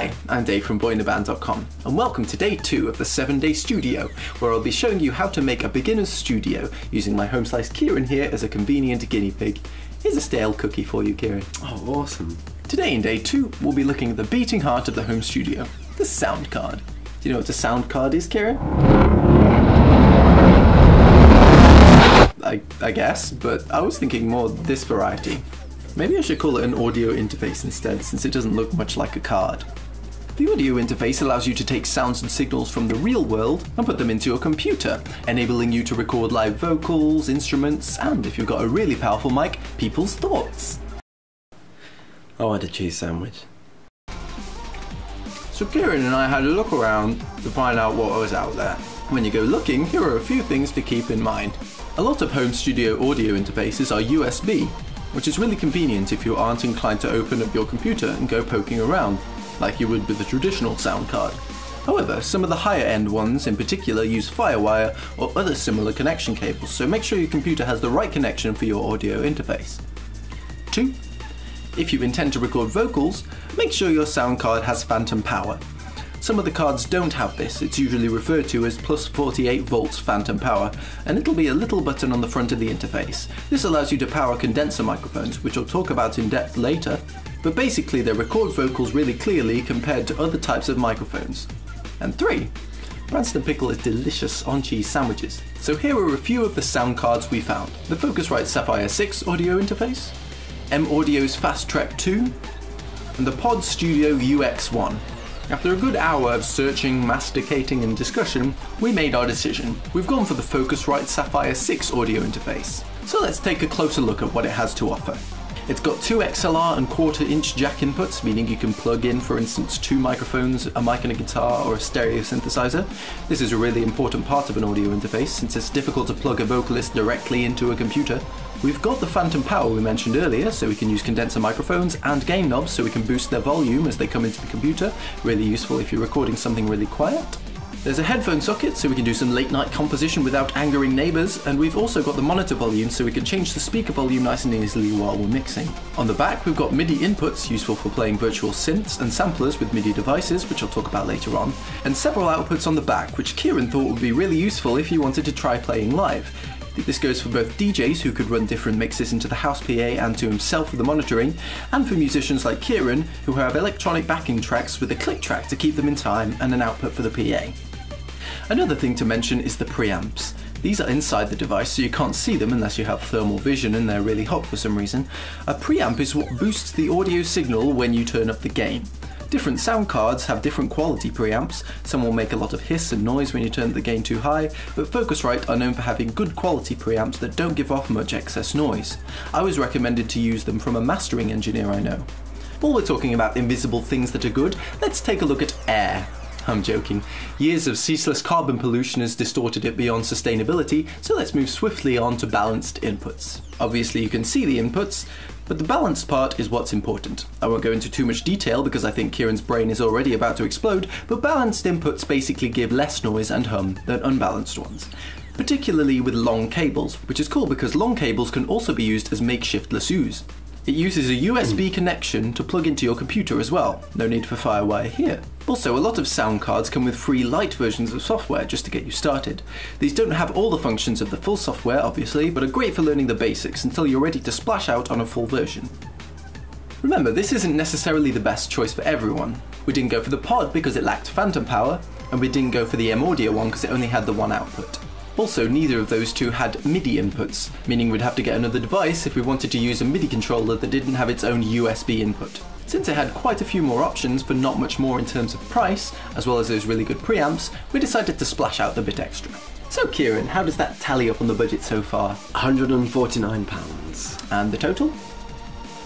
Hi, I'm Dave from BoyInABand.com, and welcome to day two of the 7-Day Studio, where I'll be showing you how to make a beginner's studio using my home slice Kieran here as a convenient guinea pig. Here's a stale cookie for you, Kieran. Oh, awesome. Today in day two, we'll be looking at the beating heart of the home studio, the sound card. Do you know what a sound card is, Kieran? I, I guess, but I was thinking more this variety. Maybe I should call it an audio interface instead, since it doesn't look much like a card. The audio interface allows you to take sounds and signals from the real world and put them into your computer, enabling you to record live vocals, instruments, and if you've got a really powerful mic, people's thoughts. I want a cheese sandwich. So Kieran and I had a look around to find out what was out there. When you go looking, here are a few things to keep in mind. A lot of home studio audio interfaces are USB, which is really convenient if you aren't inclined to open up your computer and go poking around, like you would with a traditional sound card. However, some of the higher end ones in particular use Firewire or other similar connection cables, so make sure your computer has the right connection for your audio interface. 2. If you intend to record vocals, make sure your sound card has phantom power. Some of the cards don't have this, it's usually referred to as plus 48 volts phantom power, and it'll be a little button on the front of the interface. This allows you to power condenser microphones, which I'll talk about in depth later, but basically they record vocals really clearly compared to other types of microphones. And 3. Branston Pickle is delicious on cheese sandwiches. So here are a few of the sound cards we found. The Focusrite Saffire 6 audio interface, M Audio's Fast Track 2, and the Pod Studio UX1. After a good hour of searching, masticating, and discussion, we made our decision. We've gone for the Focusrite Saffire 6 audio interface. So let's take a closer look at what it has to offer. It's got two XLR and quarter inch jack inputs, meaning you can plug in, for instance, two microphones, a mic and a guitar, or a stereo synthesizer. This is a really important part of an audio interface since it's difficult to plug a vocalist directly into a computer. We've got the phantom power we mentioned earlier, so we can use condenser microphones and gain knobs so we can boost their volume as they come into the computer. Really useful if you're recording something really quiet. There's a headphone socket so we can do some late night composition without angering neighbours, and we've also got the monitor volume so we can change the speaker volume nice and easily while we're mixing. On the back, we've got MIDI inputs useful for playing virtual synths and samplers with MIDI devices, which I'll talk about later on, and several outputs on the back, which Kieran thought would be really useful if you wanted to try playing live. This goes for both DJs who could run different mixes into the house PA and to himself for the monitoring, and for musicians like Kieran who have electronic backing tracks with a click track to keep them in time and an output for the PA. Another thing to mention is the preamps. These are inside the device so you can't see them unless you have thermal vision and they're really hot for some reason. A preamp is what boosts the audio signal when you turn up the gain. Different sound cards have different quality preamps. Some will make a lot of hiss and noise when you turn the gain too high, but Focusrite are known for having good quality preamps that don't give off much excess noise. I was recommended to use them from a mastering engineer I know. While we're talking about invisible things that are good, let's take a look at air. I'm joking. Years of ceaseless carbon pollution has distorted it beyond sustainability, so let's move swiftly on to balanced inputs. Obviously, you can see the inputs, but the balanced part is what's important. I won't go into too much detail because I think Kieran's brain is already about to explode, but balanced inputs basically give less noise and hum than unbalanced ones. Particularly with long cables, which is cool because long cables can also be used as makeshift lassos. It uses a USB hmm. connection to plug into your computer as well, no need for Firewire here. Also, a lot of sound cards come with free light versions of software just to get you started. These don't have all the functions of the full software, obviously, but are great for learning the basics until you're ready to splash out on a full version. Remember, this isn't necessarily the best choice for everyone. We didn't go for the pod because it lacked phantom power, and we didn't go for the M Audio one because it only had the one output. Also, neither of those two had MIDI inputs, meaning we'd have to get another device if we wanted to use a MIDI controller that didn't have its own USB input. Since it had quite a few more options for not much more in terms of price, as well as those really good preamps, we decided to splash out the bit extra. So Kieran, how does that tally up on the budget so far? £149. And the total?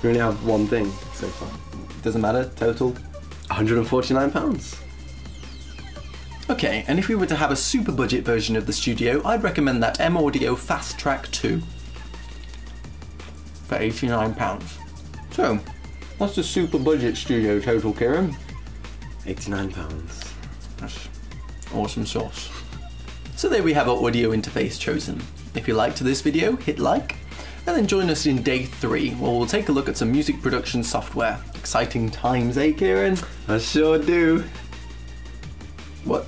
We only have one thing so far. Doesn't matter, total? £149. Okay, and if we were to have a super budget version of the studio, I'd recommend that M Audio Fast Track 2 for £89. So, what's the super budget studio total, Kieran? £89. That's awesome sauce. So there we have our audio interface chosen. If you liked this video, hit like. And then join us in day three, where we'll take a look at some music production software. Exciting times, eh, Kieran? I sure do. What?